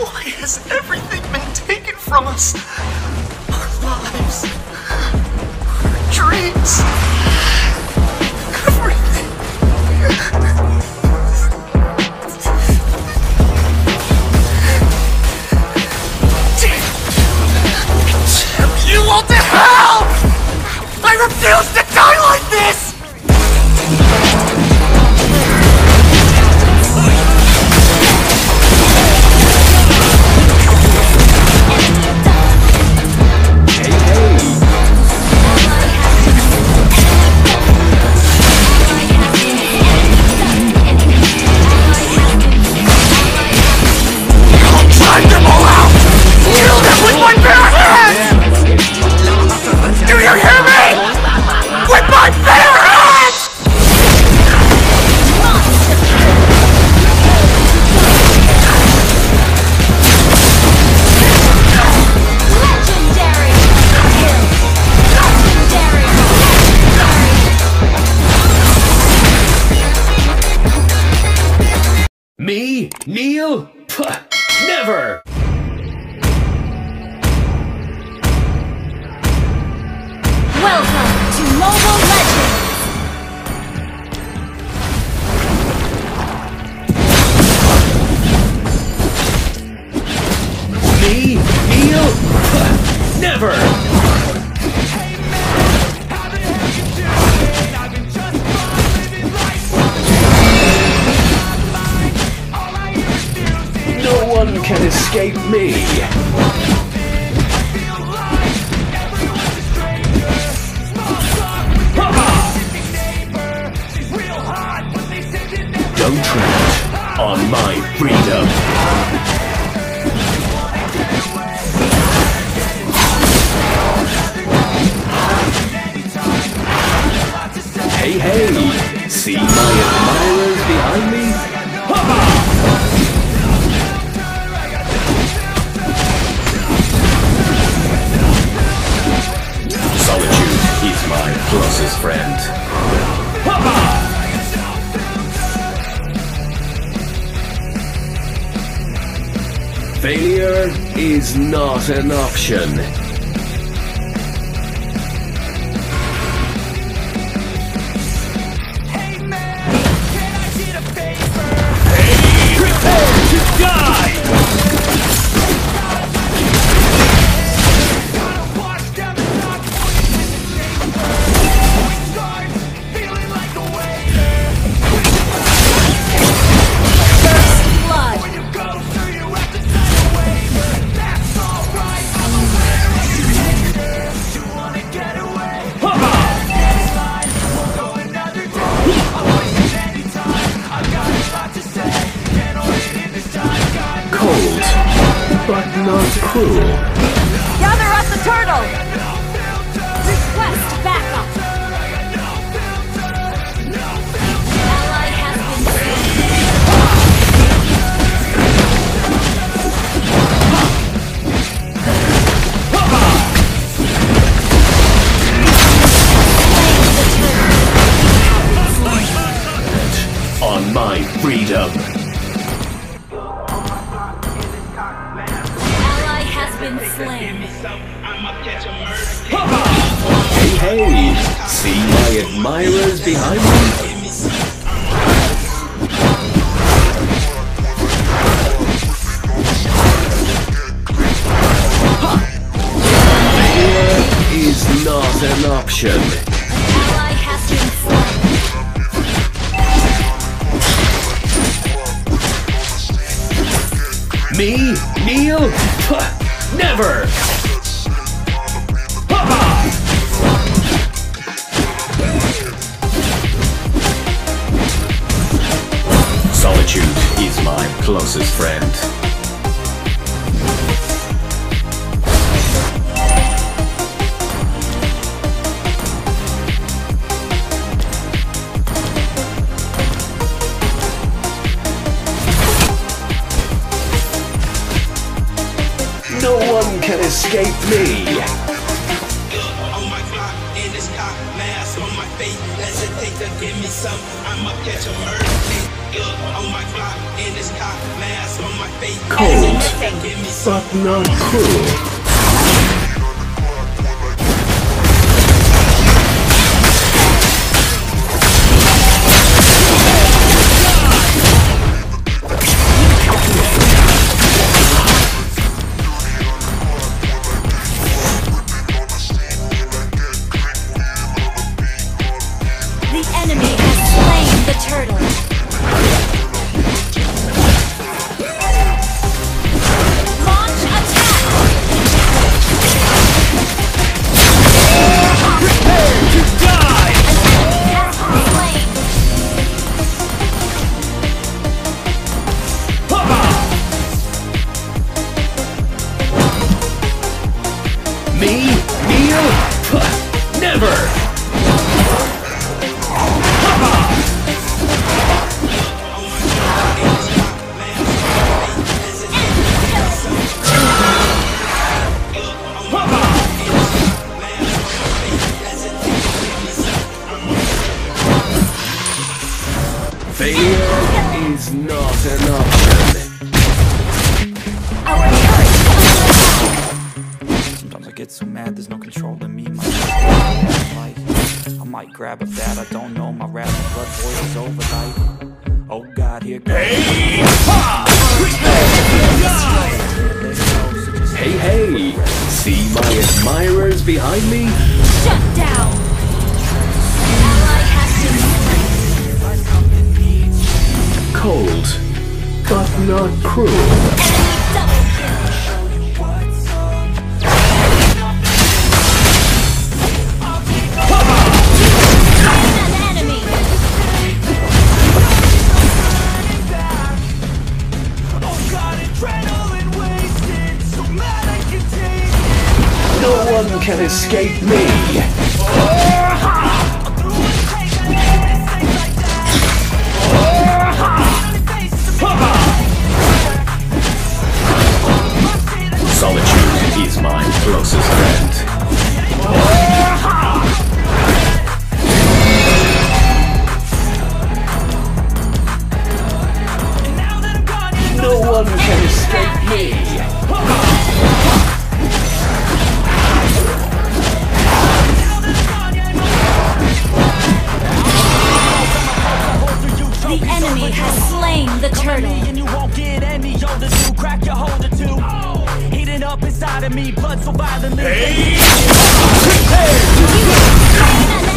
Why has everything been taken from us? Our lives, our dreams, everything. Damn you all to hell! I refuse to die like this! Me? Kneel? Puh, never! Welcome to Mobile Legends! Me? Kneel? Puh, never! Can escape me! Don't tread on my freedom! Is not an option. See my admirers behind me? Failure is not an option. Ally has been slain. Me? Kneel? Never! Solitude is my closest friend. No one can escape me. Cold, but not cruel. Failure is not an option. Our turret is under attack. Sometimes I get so mad, there's no controlling me. My like, I might grab a bat, I don't know. My rap and blood boils over like, oh god, here goes. Hey, hey! See my admirers behind me? Not cruel. No one can escape me! Slain and you won't get any older to crack your hold or two. Heating up inside of me, blood so violently. Slain an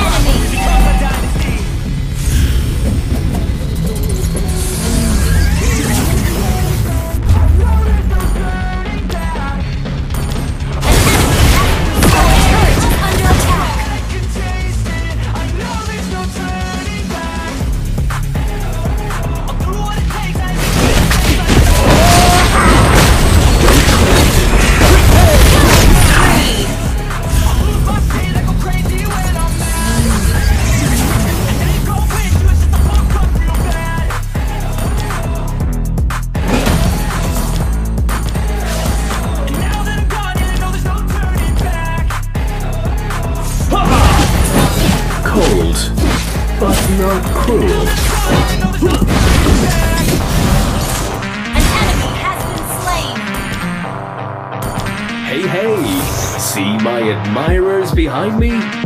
See my admirers behind me?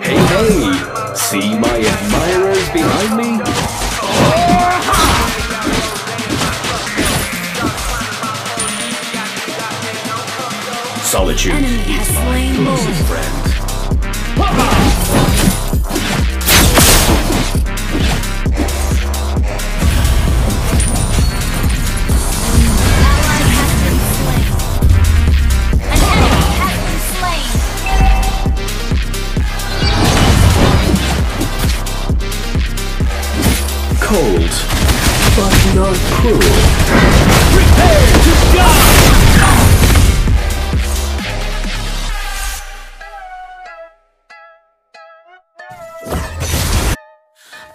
Hey, hey! See my admirers behind me? Solitude is my closest friend. Cold, but not cruel.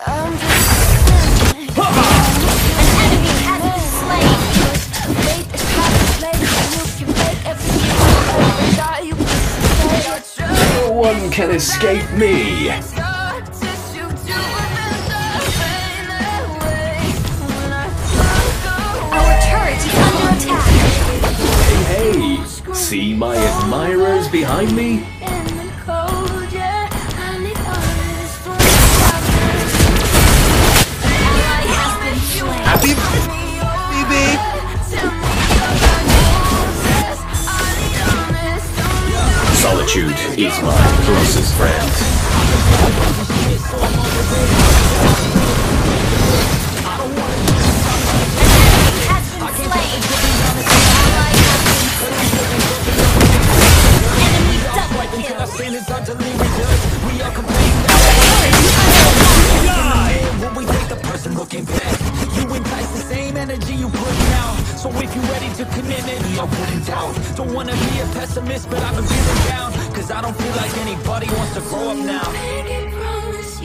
I'm just enemy has been slain. Faith is calculated. You can make everything die. You can say No one can escape me. Admirers behind me? Happy baby. Solitude is my closest friend.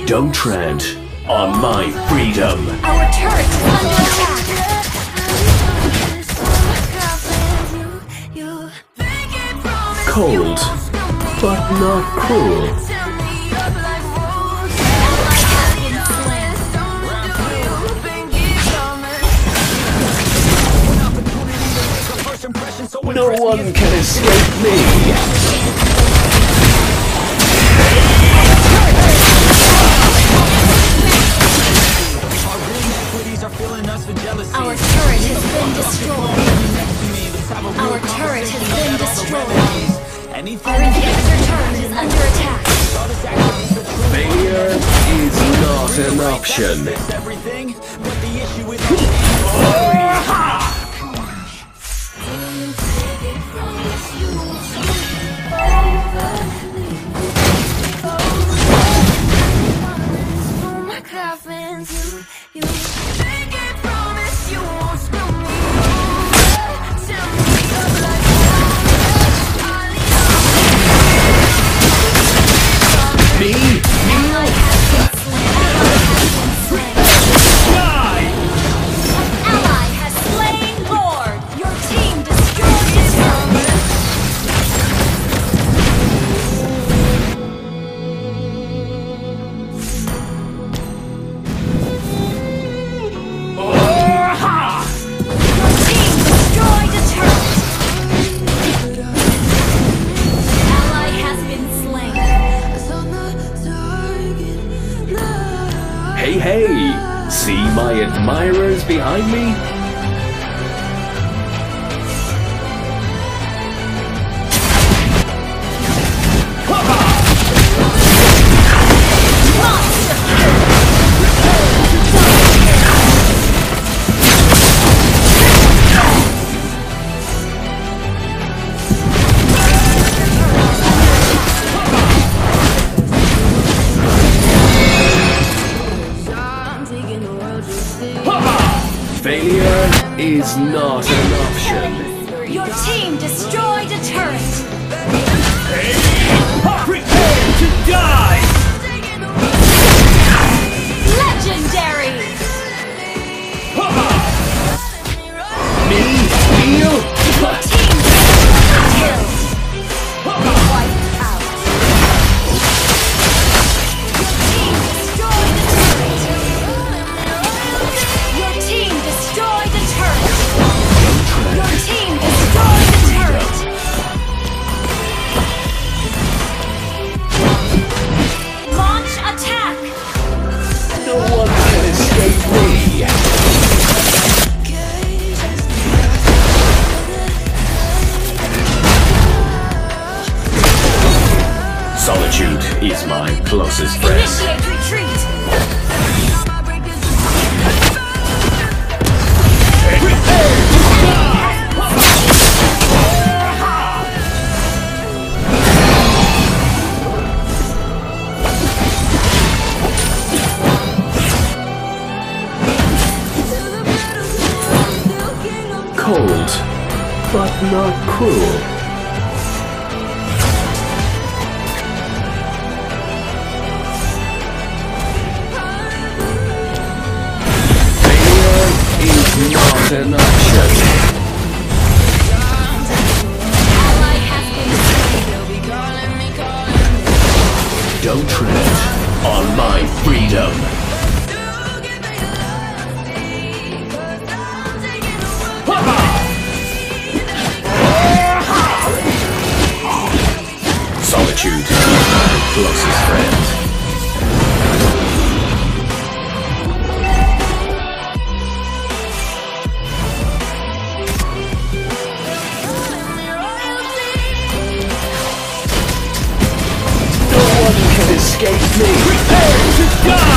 Don't tread on my freedom. Our turret is under attack. Cold, but not cruel. Ally has been slain. First impression, so No one can escape me. Been destroyed. Our turret has been destroyed. Anything Our inhibitor turret is under attack. Failure is not an option. fix everything, but the issue is Me? Hey, hey, see my admirers behind me? Failure is not an option. Your team destroyed a turret. Prepare to die! Legendary. not cruel. not an option. Don't tread on my freedom. choose my closest friend. No one can escape me! Prepare to die!